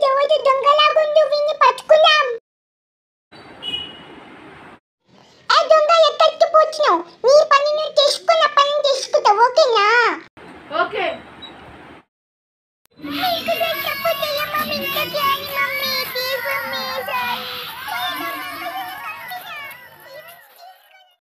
చెవుడు దొంగలాగుండు విని పట్టుకున్నాం ఆ దొంగ ఎక్కడికి పోచ్చినావు నీ పని నువ్వు చేసుకున్న పని చేసుకుంటావు ఓకేనా?